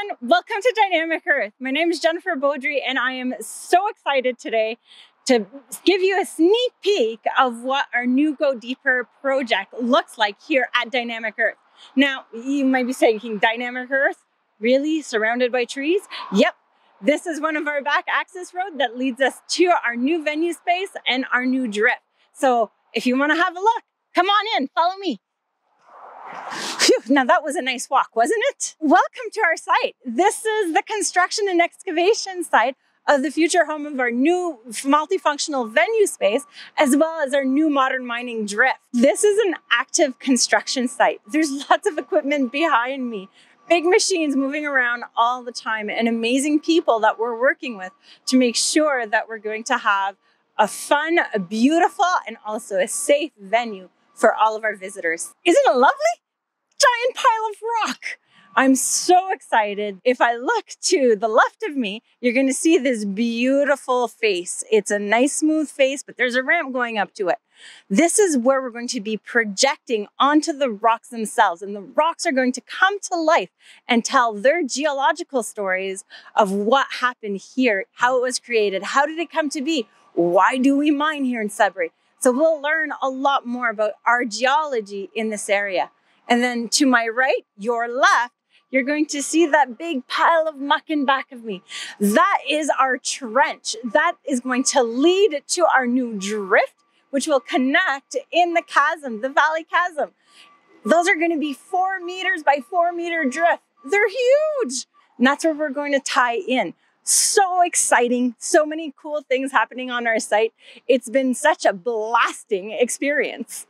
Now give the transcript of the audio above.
everyone. Welcome to Dynamic Earth. My name is Jennifer Beaudry, and I am so excited today to give you a sneak peek of what our new Go Deeper project looks like here at Dynamic Earth. Now, you might be saying, Dynamic Earth? Really? Surrounded by trees? Yep. This is one of our back access road that leads us to our new venue space and our new drift. So if you want to have a look, come on in, follow me. Now that was a nice walk, wasn't it? Welcome to our site. This is the construction and excavation site of the future home of our new multifunctional venue space, as well as our new modern mining drift. This is an active construction site. There's lots of equipment behind me, big machines moving around all the time, and amazing people that we're working with to make sure that we're going to have a fun, a beautiful, and also a safe venue for all of our visitors. Isn't it lovely? Giant pile of rock. I'm so excited. If I look to the left of me, you're going to see this beautiful face. It's a nice smooth face, but there's a ramp going up to it. This is where we're going to be projecting onto the rocks themselves, and the rocks are going to come to life and tell their geological stories of what happened here, how it was created, how did it come to be, why do we mine here in Sudbury. So we'll learn a lot more about our geology in this area. And then to my right, your left, you're going to see that big pile of muck in back of me. That is our trench. That is going to lead to our new drift, which will connect in the chasm, the valley chasm. Those are going to be four meters by four meter drift. They're huge. And that's where we're going to tie in. So exciting. So many cool things happening on our site. It's been such a blasting experience.